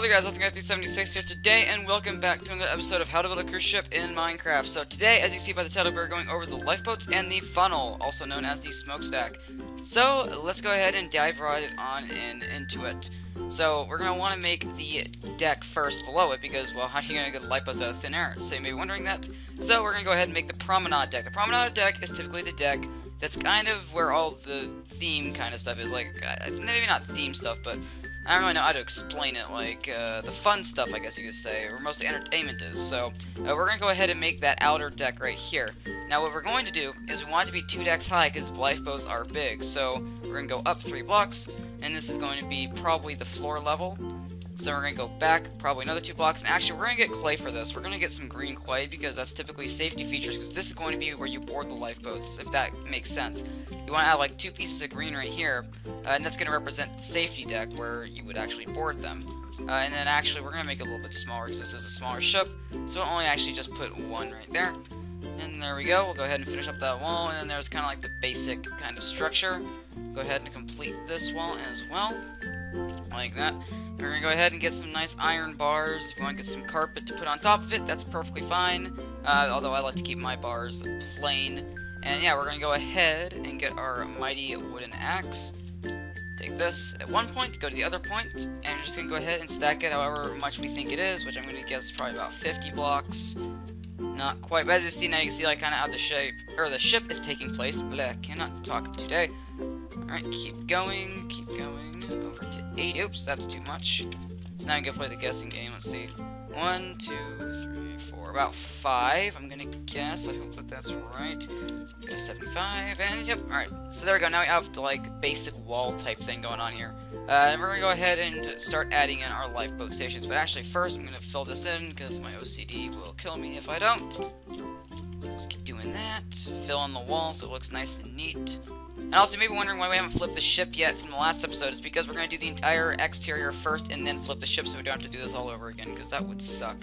Hello there guys, Let's get 76 here today, and welcome back to another episode of How to Build a Cruise Ship in Minecraft. So today, as you see by the title, we're going over the lifeboats and the funnel, also known as the smokestack. So, let's go ahead and dive right on in into it. So, we're going to want to make the deck first below it, because, well, how are you going to get lifeboats out of thin air? So you may be wondering that. So, we're going to go ahead and make the promenade deck. The promenade deck is typically the deck that's kind of where all the theme kind of stuff is, like, uh, maybe not theme stuff, but I don't really know how to explain it, like, uh, the fun stuff, I guess you could say, or mostly entertainment is. So, uh, we're going to go ahead and make that outer deck right here. Now, what we're going to do is we want it to be two decks high, because lifeboats are big. So, we're going to go up three blocks, and this is going to be probably the floor level. So we're going to go back, probably another two blocks. And actually, we're going to get clay for this. We're going to get some green clay because that's typically safety features because this is going to be where you board the lifeboats, if that makes sense. You want to add like two pieces of green right here, uh, and that's going to represent the safety deck where you would actually board them. Uh, and then actually, we're going to make it a little bit smaller because this is a smaller ship. So we'll only actually just put one right there. And there we go. We'll go ahead and finish up that wall. And then there's kind of like the basic kind of structure. Go ahead and complete this wall as well. Like that. We're gonna go ahead and get some nice iron bars. If you want to get some carpet to put on top of it, that's perfectly fine. Uh, although I like to keep my bars plain. And yeah, we're gonna go ahead and get our mighty wooden axe. Take this at one point, go to the other point, and we're just gonna go ahead and stack it however much we think it is, which I'm gonna guess probably about 50 blocks. Not quite, but as you see now, you can see like kind of how the shape or the ship is taking place. But I cannot talk today. All right, keep going, keep going to eight. Oops, that's too much. So now I'm gonna play the guessing game. Let's see. One, two, three, four. About five. I'm gonna guess. I hope that that's right. Seven, five, and yep. All right. So there we go. Now we have the like basic wall type thing going on here. Uh, and we're gonna go ahead and start adding in our lifeboat stations. But actually, first I'm gonna fill this in because my OCD will kill me if I don't. Just keep doing that. Fill in the wall so it looks nice and neat. And also, you may be wondering why we haven't flipped the ship yet from the last episode. It's because we're going to do the entire exterior first and then flip the ship so we don't have to do this all over again, because that would suck.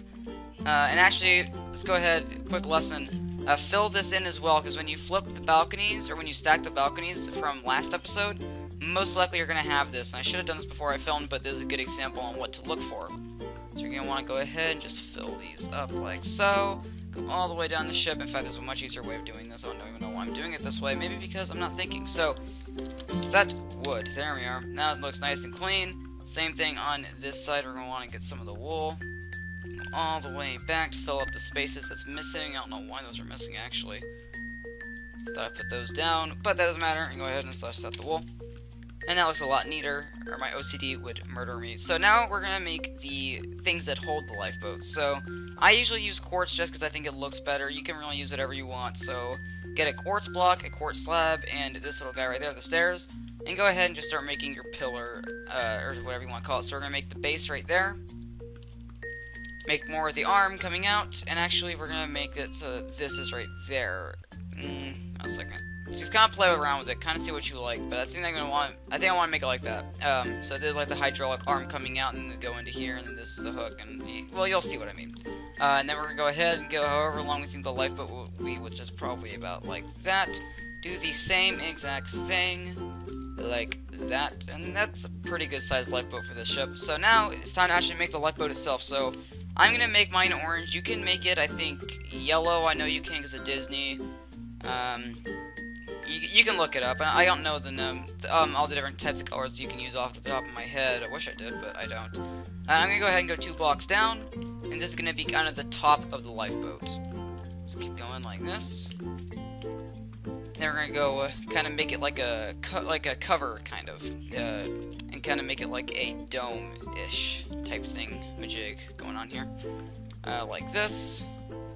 Uh, and actually, let's go ahead, quick lesson. Uh, fill this in as well, because when you flip the balconies, or when you stack the balconies from last episode, most likely you're going to have this. And I should have done this before I filmed, but this is a good example on what to look for. So you're going to want to go ahead and just fill these up like so all the way down the ship. In fact, there's a much easier way of doing this. I don't even know why I'm doing it this way. Maybe because I'm not thinking. So, set wood. There we are. Now it looks nice and clean. Same thing on this side. We're going to want to get some of the wool all the way back to fill up the spaces that's missing. I don't know why those are missing, actually. Thought I put those down, but that doesn't matter. And go ahead and slash set the wool. And that looks a lot neater, or my OCD would murder me. So now we're going to make the things that hold the lifeboat. So I usually use quartz just because I think it looks better. You can really use whatever you want. So get a quartz block, a quartz slab, and this little guy right there, the stairs. And go ahead and just start making your pillar, uh, or whatever you want to call it. So we're going to make the base right there. Make more of the arm coming out. And actually, we're going to make it so this is right there. Mm, a second. So just kind of play around with it, kind of see what you like. But I think I'm gonna want. I think I want to make it like that. Um, so there's like the hydraulic arm coming out and go into here, and then this is the hook, and well, you'll see what I mean. Uh, and then we're gonna go ahead and go however long we think the lifeboat will be, which is probably about like that. Do the same exact thing, like that, and that's a pretty good sized lifeboat for this ship. So now it's time to actually make the lifeboat itself. So I'm gonna make mine orange. You can make it, I think, yellow. I know you can because of Disney. Um, you, you can look it up. I don't know the um, all the different types of colors you can use off the top of my head. I wish I did, but I don't. Uh, I'm gonna go ahead and go two blocks down, and this is gonna be kind of the top of the lifeboat. Just keep going like this. Then we're gonna go uh, kind of make it like a like a cover kind of, uh, and kind of make it like a dome-ish type thing, majig going on here, uh, like this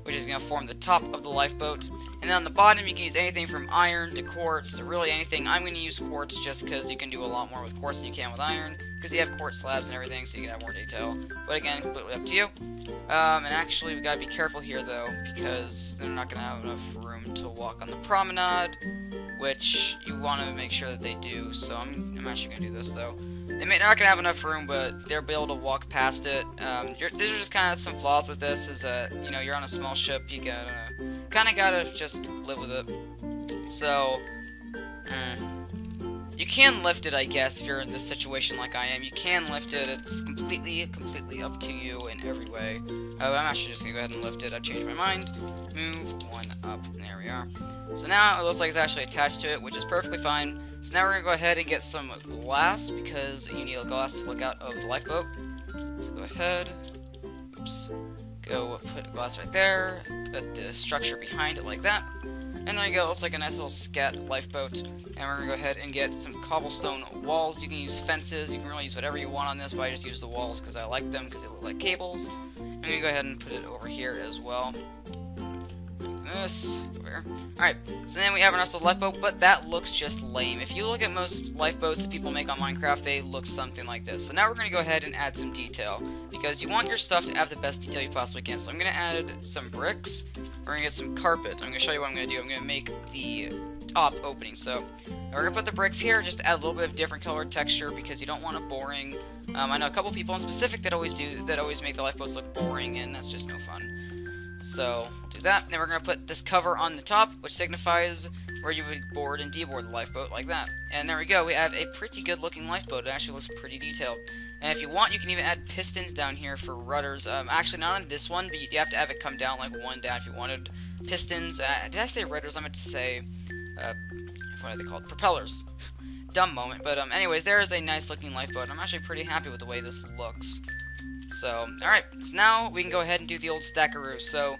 which is going to form the top of the lifeboat. And then on the bottom, you can use anything from iron to quartz to really anything. I'm going to use quartz just because you can do a lot more with quartz than you can with iron, because you have quartz slabs and everything, so you can have more detail. But again, completely up to you. Um, and actually, we got to be careful here, though, because they're not going to have enough room to walk on the promenade, which you want to make sure that they do. So I'm, I'm actually going to do this, though. They may, not gonna have enough room, but they'll be able to walk past it. Um, these are just kind of some flaws with this. Is that you know you're on a small ship, you gotta kind of gotta just live with it. So, mm, You can lift it, I guess, if you're in this situation like I am. You can lift it. It's completely, completely up to you in every way. Uh, I'm actually just to go ahead and lift it. I've changed my mind. Move one up. There we are. So now it looks like it's actually attached to it, which is perfectly fine. So now we're going to go ahead and get some glass, because you need a glass to look out of the lifeboat. So go ahead. Oops. Go put glass right there. Put the structure behind it like that. And there you go, looks like a nice little scat lifeboat. And we're gonna go ahead and get some cobblestone walls. You can use fences, you can really use whatever you want on this, but I just use the walls because I like them because they look like cables. I'm gonna go ahead and put it over here as well. This, over here. Alright, so then we have our little lifeboat, but that looks just lame. If you look at most lifeboats that people make on Minecraft, they look something like this. So now we're gonna go ahead and add some detail, because you want your stuff to have the best detail you possibly can. So I'm gonna add some bricks, we're gonna get some carpet. I'm gonna show you what I'm gonna do. I'm gonna make the top opening. So we're gonna put the bricks here just to add a little bit of different colored texture because you don't want a boring. Um, I know a couple people in specific that always do that always make the lifeboats look boring, and that's just no fun. So do that. Then we're gonna put this cover on the top, which signifies where you would board and deboard the lifeboat like that. And there we go. We have a pretty good looking lifeboat. It actually looks pretty detailed. And if you want, you can even add pistons down here for rudders. Um, actually, not on this one, but you have to have it come down like one down if you wanted pistons. Uh, did I say rudders? I meant to say, uh, what are they called? Propellers. Dumb moment. But um, anyways, there is a nice looking lifeboat. I'm actually pretty happy with the way this looks. So, alright. So now we can go ahead and do the old stackaroo. So,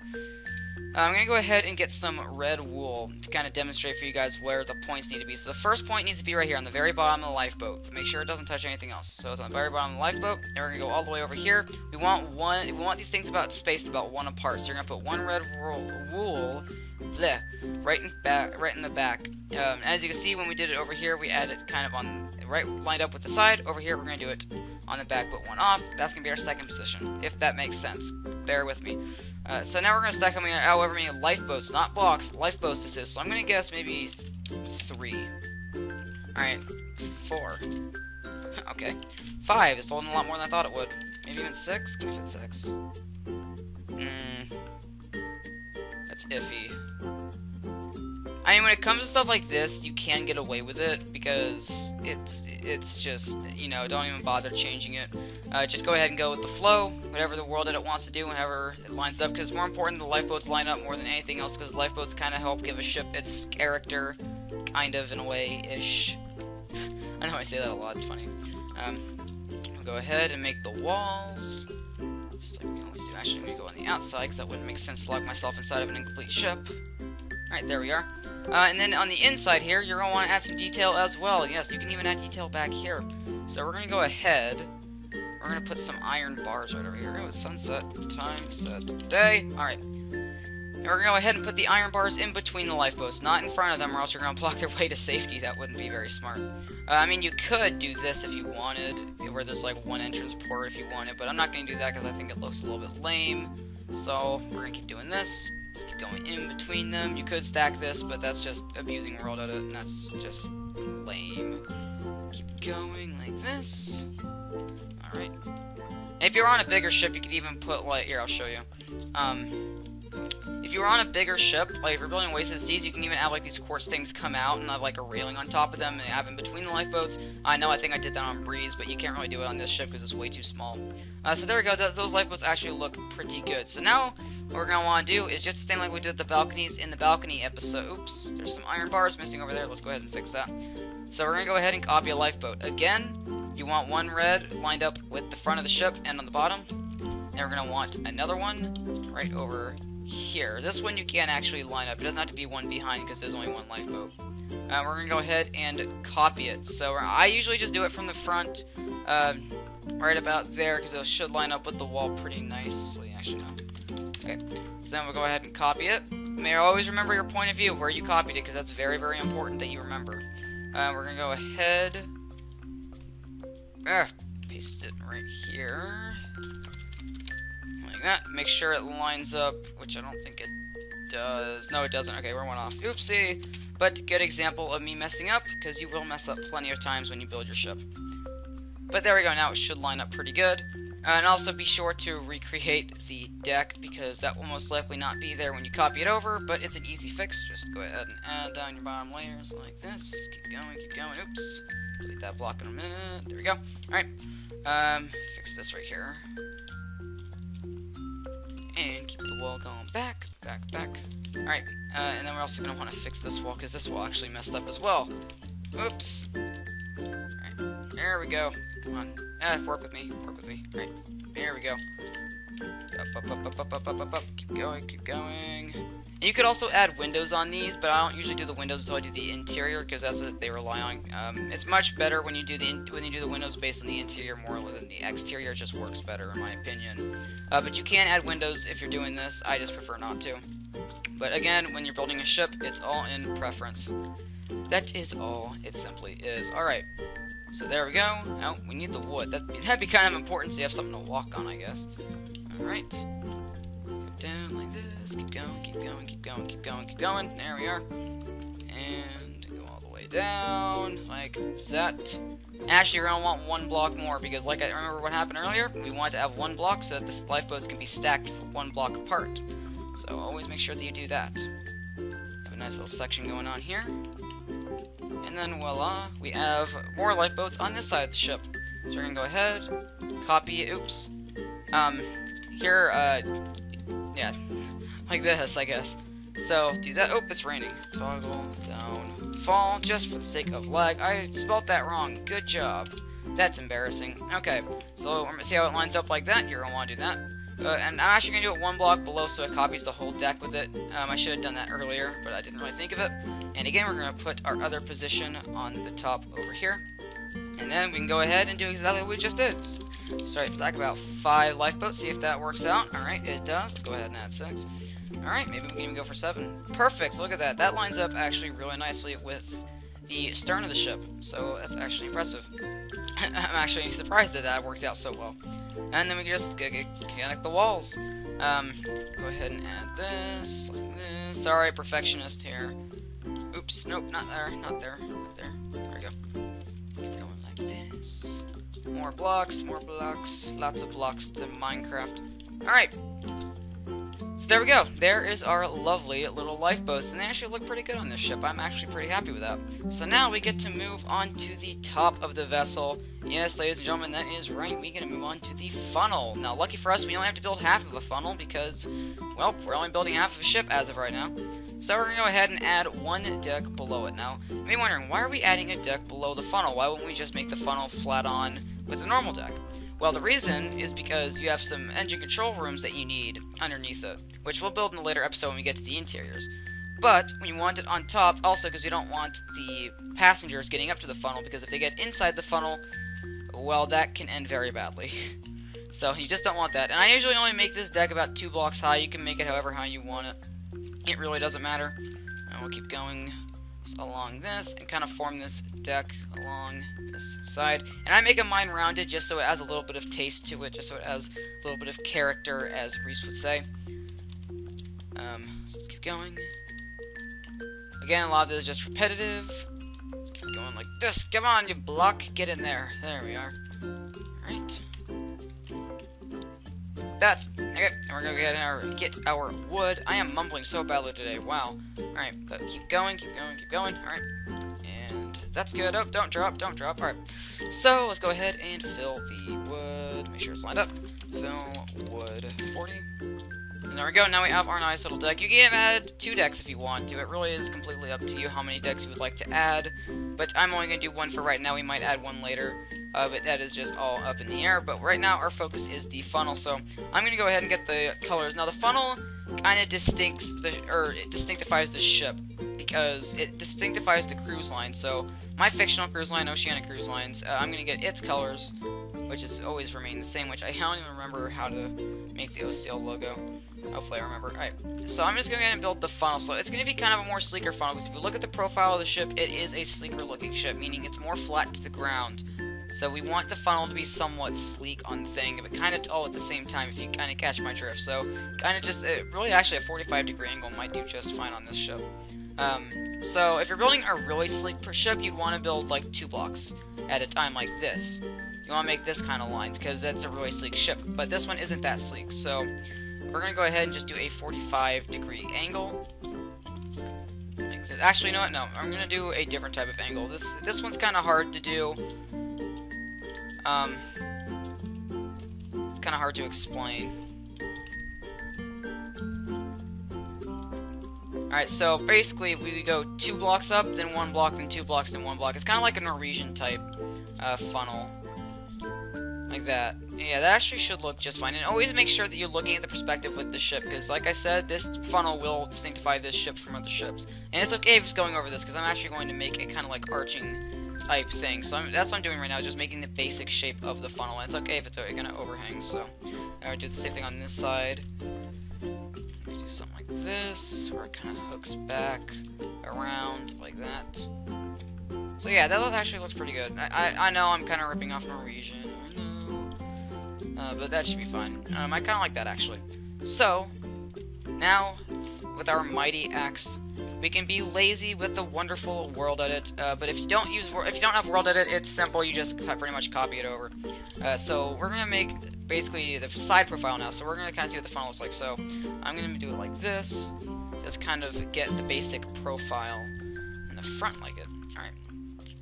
I'm going to go ahead and get some red wool to kind of demonstrate for you guys where the points need to be. So the first point needs to be right here on the very bottom of the lifeboat. Make sure it doesn't touch anything else. So it's on the very bottom of the lifeboat, and we're going to go all the way over here. We want one. We want these things about spaced about one apart. So you're going to put one red wool bleh, right in back, right in the back. Um, as you can see, when we did it over here, we added kind of on right lined up with the side. Over here, we're to do it on the back, put one off. That's to be our second position, if that makes sense. Bear with me. Uh, so now we're to stack many, however many lifeboats, not blocks, lifeboats this is. So I'm to guess maybe three. Alright, four. okay. Five is holding a lot more than I thought it would. Maybe even six? Can we fit six? Hmm. Iffy. I mean, when it comes to stuff like this, you can get away with it because it's it's just you know don't even bother changing it. Uh, just go ahead and go with the flow, whatever the world edit wants to do, whenever it lines up. Because more important the lifeboats line up more than anything else. Because lifeboats kind of help give a ship its character, kind of in a way ish. I know I say that a lot. It's funny. Um, I'll go ahead and make the walls. Actually, I'm gonna go on the outside because that wouldn't make sense to lock myself inside of an incomplete ship. Alright, there we are. Uh, and then on the inside here, you're going to want to add some detail as well. Yes, you can even add detail back here. So we're going to go ahead. We're going to put some iron bars right over here. Oh, sunset time, set day. Alright. And we're going to go ahead and put the iron bars in between the lifeboats, not in front of them, or else you're going to block their way to safety. That wouldn't be very smart. Uh, I mean, you could do this if you wanted, where there's like one entrance port if you wanted, but I'm not going to do that because I think it looks a little bit lame. So, we're going to keep doing this. Just keep going in between them. You could stack this, but that's just abusing World Edit, and that's just lame. Keep going like this. Alright. If you're on a bigger ship, you could even put, like, here, I'll show you. Um, if you're on a bigger ship, like if you're building Wasted Seas, you can even have like these quartz things come out and have like a railing on top of them and have in between the lifeboats. I know I think I did that on Breeze, but you can't really do it on this ship because it's way too small. Uh, so there we go, Th those lifeboats actually look pretty good. So now, what we're going to want to do is just the same like we did the balconies in the balcony episode. Oops, there's some iron bars missing over there. Let's go ahead and fix that. So we're going to go ahead and copy a lifeboat. Again, you want one red lined up with the front of the ship and on the bottom. And we're going to want another one right over here. This one you can actually line up. It doesn't have to be one behind because there's only one lifeboat. Uh, we're going to go ahead and copy it. So I usually just do it from the front, uh, right about there, because it should line up with the wall pretty nicely. Actually, no. Okay, so then we'll go ahead and copy it. May always remember your point of view, where you copied it, because that's very, very important that you remember. Uh, we're going to go ahead... Ah, paste it right here that. Make sure it lines up, which I don't think it does. No, it doesn't. Okay, we're one off. Oopsie. But good example of me messing up, because you will mess up plenty of times when you build your ship. But there we go. Now it should line up pretty good. and also be sure to recreate the deck because that will most likely not be there when you copy it over, but it's an easy fix. Just go ahead and add down your bottom layers like this. Keep going, keep going. Oops. Delete that block in a minute. There we go. Alright. Um, fix this right here. And keep the wall going back, back, back. Alright, uh, and then we're also going to want to fix this wall because this wall actually messed up as well. Oops. Alright, there we go. Come on. Ah, work with me. Work with me. Alright, there we go. Up, up, up, up, up, up, up, up, Keep going, keep going. And you could also add windows on these, but I don't usually do the windows until I do the interior because that's what they rely on. Um, it's much better when you do the when you do the windows based on the interior more than the exterior. It just works better in my opinion. Uh, but you can add windows if you're doing this. I just prefer not to. But again, when you're building a ship, it's all in preference. That is all. It simply is. All right. So there we go. Oh, we need the wood. That, that'd be kind of important so you have something to walk on, I guess. Alright. Down like this. Keep going, keep going, keep going, keep going, keep going. There we are. And go all the way down, like that. Actually, we're gonna want one block more because, like I remember what happened earlier, we want to have one block so that the lifeboats can be stacked one block apart. So always make sure that you do that. Have a nice little section going on here. And then voila, we have more lifeboats on this side of the ship. So we're gonna go ahead, copy, oops. Um, here, uh, yeah, like this, I guess. So, do that. Oh, it's raining. Toggle down, fall, just for the sake of lag. I spelt that wrong. Good job. That's embarrassing. Okay, so we're gonna see how it lines up like that. You're gonna want to do that. Uh, and I'm actually to do it one block below so it copies the whole deck with it. Um, I should have done that earlier, but I didn't really think of it. And again, we're to put our other position on the top over here. And then we can go ahead and do exactly what we just did. Start back about five lifeboats, see if that works out. Alright, it does. Let's go ahead and add six. Alright, maybe we can even go for seven. Perfect, look at that. That lines up actually really nicely with the stern of the ship. So that's actually impressive. I'm actually surprised that that worked out so well. And then we can just connect the walls. Um, go ahead and add this, like this. Sorry, perfectionist here. Oops, nope, not there, not there, not there. There we go. Going this. More blocks, more blocks, lots of blocks to Minecraft. Alright, so there we go. There is our lovely little lifeboats, and they actually look pretty good on this ship. I'm actually pretty happy with that. So now we get to move on to the top of the vessel. Yes, ladies and gentlemen, that is right. We get to move on to the funnel. Now, lucky for us, we only have to build half of a funnel because, well, we're only building half of a ship as of right now. So we're going to go ahead and add one deck below it. Now, you may be wondering, why are we adding a deck below the funnel? Why wouldn't we just make the funnel flat on with a normal deck? Well, the reason is because you have some engine control rooms that you need underneath it, which we'll build in a later episode when we get to the interiors. But we want it on top, also because you don't want the passengers getting up to the funnel, because if they get inside the funnel, well, that can end very badly. so you just don't want that. And I usually only make this deck about two blocks high. You can make it however high you want it. It really doesn't matter. And we'll keep going along this and kind of form this deck along this side. And I make a mine rounded just so it has a little bit of taste to it, just so it has a little bit of character, as Reese would say. Um, so let's keep going. Again, a lot of this is just repetitive. Let's keep going like this. Come on, you block. Get in there. There we are. Alright. That. Okay, and we're gonna get our, get our wood. I am mumbling so badly today. Wow. Alright, but keep going, keep going, keep going. Alright. And that's good. Oh, don't drop, don't drop. Alright. So, let's go ahead and fill the wood. Make sure it's lined up. Fill wood 40. And there we go, now we have our nice little deck. You can add two decks if you want to. It really is completely up to you how many decks you would like to add. But I'm only going to do one for right now. We might add one later. Uh, but that is just all up in the air. But right now, our focus is the funnel. So I'm going to go ahead and get the colors. Now, the funnel kind of distincts the or it distinctifies the ship because it distinctifies the cruise line. So my fictional cruise line, Oceanic Cruise Lines, uh, I'm going to get its colors, which has always remained the same. Which I don't even remember how to make the OCL logo. Hopefully I remember. Alright, so I'm just going to build the funnel. So it's going to be kind of a more sleeker funnel, because if you look at the profile of the ship, it is a sleeker looking ship, meaning it's more flat to the ground. So we want the funnel to be somewhat sleek on the thing, but kind of tall at the same time, if you kind of catch my drift. So kind of just, uh, really actually a 45 degree angle might do just fine on this ship. Um, so if you're building a really sleek ship, you'd want to build like two blocks at a time like this. You you want to make this kind of line because that's a really sleek ship. But this one isn't that sleek, so we're going to go ahead and just do a 45 degree angle. Actually, you know what? No, I'm going to do a different type of angle. This this one's kind of hard to do. Um, it's kind of hard to explain. Alright, so basically we go two blocks up, then one block, then two blocks, then one block. It's kind of like a Norwegian type uh, funnel. Like that. Yeah, that actually should look just fine. And always make sure that you're looking at the perspective with the ship, because like I said, this funnel will distinctify this ship from other ships. And it's okay if it's going over this, because I'm actually going to make a kind of like arching type thing. So I'm, that's what I'm doing right now, just making the basic shape of the funnel. And it's okay if it's going to overhang, so I would do the same thing on this side Do something like this, where it kind of hooks back around like that. So yeah, that actually looks pretty good. I, I, I know I'm kind of ripping off Norwegian, uh, but that should be fine. Um, I kind of like that actually. So, now, with our mighty axe, we can be lazy with the wonderful world edit, uh, but if you don't use if you don't have world edit, it's simple. You just pretty much copy it over. Uh, so we're gonna make basically the side profile now. So we're gonna kind of see what the funnel looks like. So I'm gonna do it like this, just kind of get the basic profile in the front like it. All right,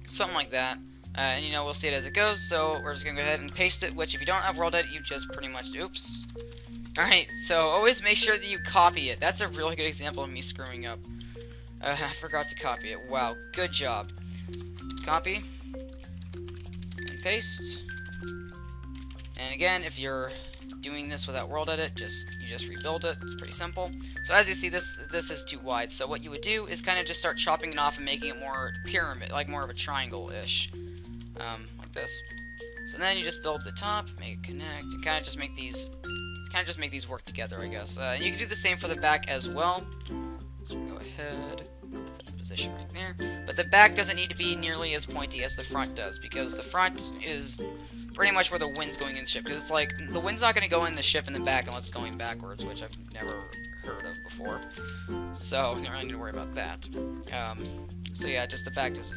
something like that. Uh, and you know we'll see it as it goes. So we're just gonna go ahead and paste it. Which if you don't have world edit, you just pretty much oops. Alright, so always make sure that you copy it. That's a really good example of me screwing up. Uh, I forgot to copy it. Wow, good job. Copy. And paste. And again, if you're doing this without world edit, just you just rebuild it. It's pretty simple. So as you see, this this is too wide. So what you would do is kind of just start chopping it off and making it more pyramid, like more of a triangle-ish, um, like this. So then you just build the top, make it connect, and kind of just make these, kind of just make these work together, I guess. Uh, and you can do the same for the back as well So go ahead, position right there. But the back doesn't need to be nearly as pointy as the front does, because the front is pretty much where the wind's going in the ship. Because it's like, the wind's not going to go in the ship in the back unless it's going backwards, which I've never heard of before. So, you don't really need to worry about that. Um, so yeah, just the fact is,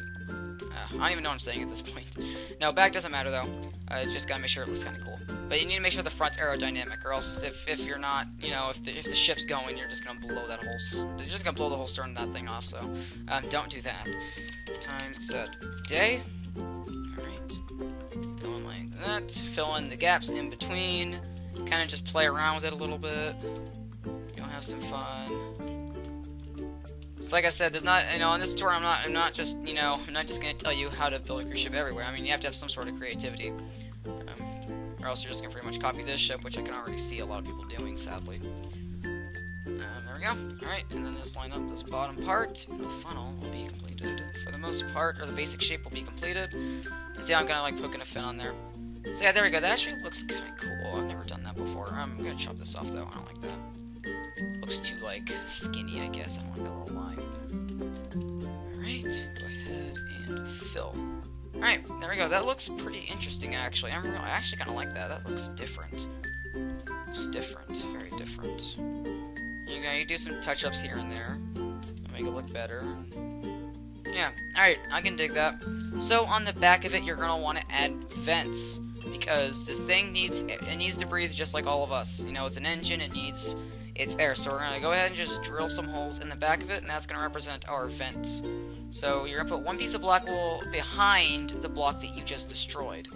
uh, I don't even know what I'm saying at this point. No, back doesn't matter though. Uh, just gotta make sure it looks kind of cool. But you need to make sure the front's aerodynamic, or else if, if you're not, you know, if the, if the ship's going, you're just gonna blow that whole, you're just gonna blow the whole stern of that thing off. So um, don't do that. Time set day. All right, going like that. Fill in the gaps in between. Kind of just play around with it a little bit. You'll have some fun like I said, there's not, you know, on this tour, I'm not, I'm not just, you know, I'm not just gonna tell you how to build a cruise ship everywhere. I mean, you have to have some sort of creativity, um, or else you're just gonna pretty much copy this ship, which I can already see a lot of people doing, sadly. Um, there we go. All right, and then just line up this bottom part. The funnel will be completed for the most part, or the basic shape will be completed. And see, I'm gonna like poking a fin on there. So yeah, there we go. That actually looks kind of cool. I've never done that before. I'm gonna chop this off though. I don't like that looks too, like, skinny, I guess. I want a little line. Alright, go ahead and fill. Alright, there we go. That looks pretty interesting, actually. I'm really, I actually kind of like that. That looks different. Looks different. Very different. You know, you do some touch-ups here and there. Make it look better. Yeah, alright, I can dig that. So, on the back of it, you're to want to add vents because this thing needs it needs to breathe just like all of us. You know, it's an engine, it needs it's air. So we're going to go ahead and just drill some holes in the back of it, and that's going to represent our vents. So you're going to put one piece of black wool behind the block that you just destroyed.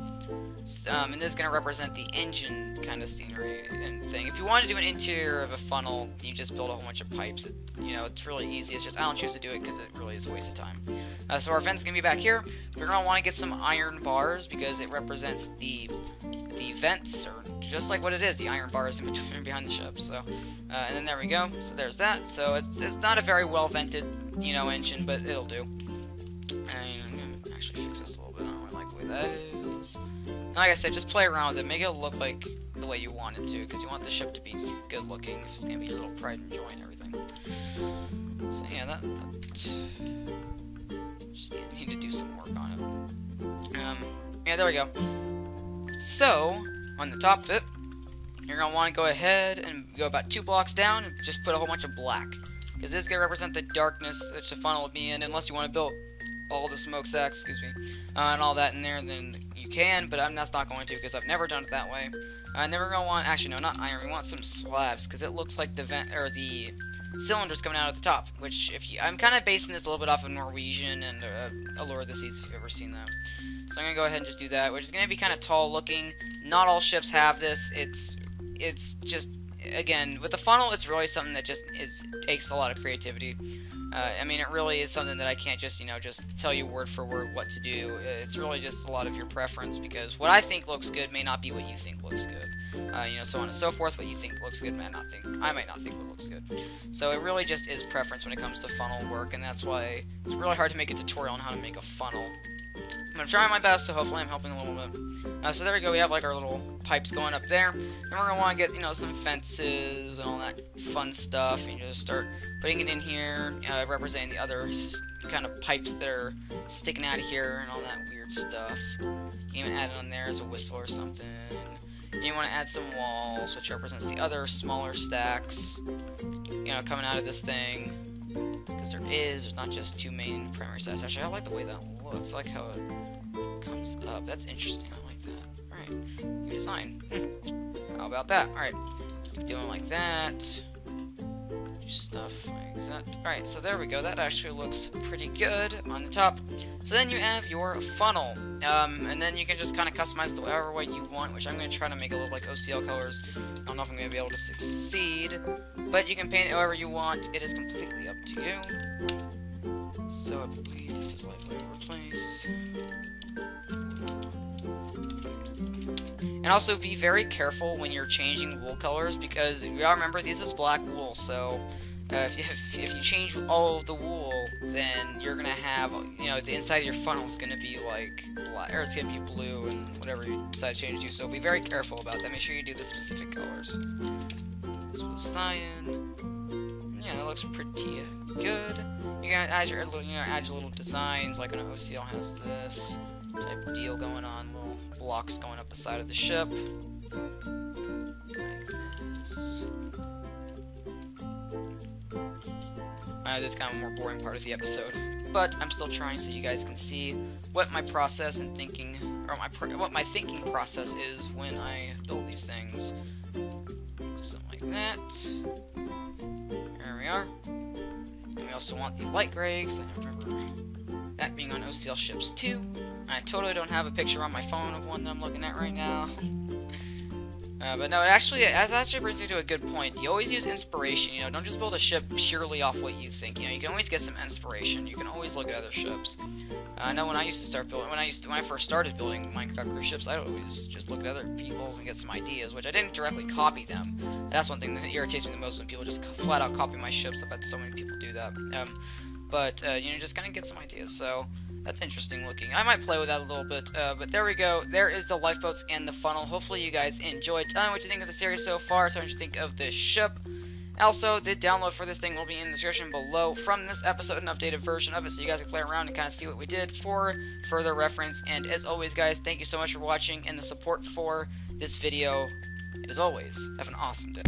Um, and this is going to represent the engine kind of scenery and thing. If you want to do an interior of a funnel, you just build a whole bunch of pipes. It, you know, it's really easy. It's just I don't choose to do it because it really is a waste of time. Uh, so our vent's going to be back here. We're going to want to get some iron bars because it represents the the vents, or just like what it is, the iron bars in between behind the ship. So, uh, and then there we go. So there's that. So it's, it's not a very well vented, you know, engine, but it'll do. And I'm gonna actually fix this a little bit. I don't really like the way that is. Like I said, just play around with it. Make it look like the way you want it to, because you want the ship to be good looking. It's gonna be your little pride and joy and everything. So yeah, that, that just need to do some work on it. Um, yeah, there we go. So, on the top of it, you're going to want to go ahead and go about two blocks down and just put a whole bunch of black. Because this is going to represent the darkness which the funnel will be in, unless you want to build all the smokestacks, excuse me, uh, and all that in there, then you can, but I'm that's not going to because I've never done it that way. And then we're gonna want, actually no, not iron, we want some slabs because it looks like the vent or the cylinders coming out at the top. Which, if you, I'm kind of basing this a little bit off of Norwegian and uh, Allure of the Seas, if you've ever seen that. So I'm gonna go ahead and just do that, which is gonna be kind of tall looking. Not all ships have this. It's, it's just again, with the funnel, it's really something that just is takes a lot of creativity. Uh, I mean, it really is something that I can't just, you know, just tell you word for word what to do. It's really just a lot of your preference because what I think looks good may not be what you think looks good. Uh, you know, so on and so forth. What you think looks good might not think I might not think what looks good. So it really just is preference when it comes to funnel work, and that's why it's really hard to make a tutorial on how to make a funnel. I'm gonna try my best, so hopefully I'm helping a little bit. Uh, so there we go, we have like our little pipes going up there. Then we're gonna want to get, you know, some fences and all that fun stuff, and just start putting it in here, uh, representing the other kind of pipes that are sticking out of here and all that weird stuff. You can even add it on there as a whistle or something. And you want to add some walls, which represents the other smaller stacks, you know, coming out of this thing. Because there is, there's not just two main primary stacks. Actually, I like the way that looks. I like how it comes up. That's interesting. I like that. Alright, new design. how about that? Alright, keep doing like that stuff like that. Alright, so there we go. That actually looks pretty good on the top. So then you have your funnel. Um, and then you can just kind of customize it whatever way you want, which I'm going to try to make it look like OCL colors. I don't know if I'm going to be able to succeed, but you can paint it however you want. It is completely up to you. So I believe this is likely to replace. And also be very careful when you're changing wool colors because you gotta remember this is black wool, so uh, if, if, if, you change all of the wool, then you're gonna have, you know, the inside of your funnel is gonna be like black, or it's gonna be blue and whatever you decide to change to. So be very careful about that. Make sure you do the specific colors. This was cyan. Yeah, that looks pretty good. You're gonna add your you know, add your little designs like an OCL has this type of deal going on. Blocks going up the side of the ship. This. Uh, this is kind of a more boring part of the episode, but I'm still trying so you guys can see what my process and thinking, or my what my thinking process is when I build these things. Something like that. There we are. And we also want the light gray, because I remember that being on OCL ships too. I totally don't have a picture on my phone of one that I'm looking at right now. Uh, but no, it actually, that actually brings me to a good point. You always use inspiration, you know, don't just build a ship purely off what you think, you know, you can always get some inspiration, you can always look at other ships. Uh, I know when I used to start building, when I used to, when I first started building Minecraft cruise ships, I'd always just look at other people's and get some ideas, which I didn't directly copy them. That's one thing that irritates me the most when people just flat out copy my ships, I've had so many people do that. Um, but, uh, you know, just kind of get some ideas, so... That's interesting looking. I might play with that a little bit, uh, but there we go. There is the lifeboats and the funnel. Hopefully you guys enjoyed. Tell me what you think of the series so far. Tell me what you think of this ship. Also, the download for this thing will be in the description below from this episode, an updated version of it, so you guys can play around and kind of see what we did for further reference. And as always, guys, thank you so much for watching and the support for this video. And as always, have an awesome day.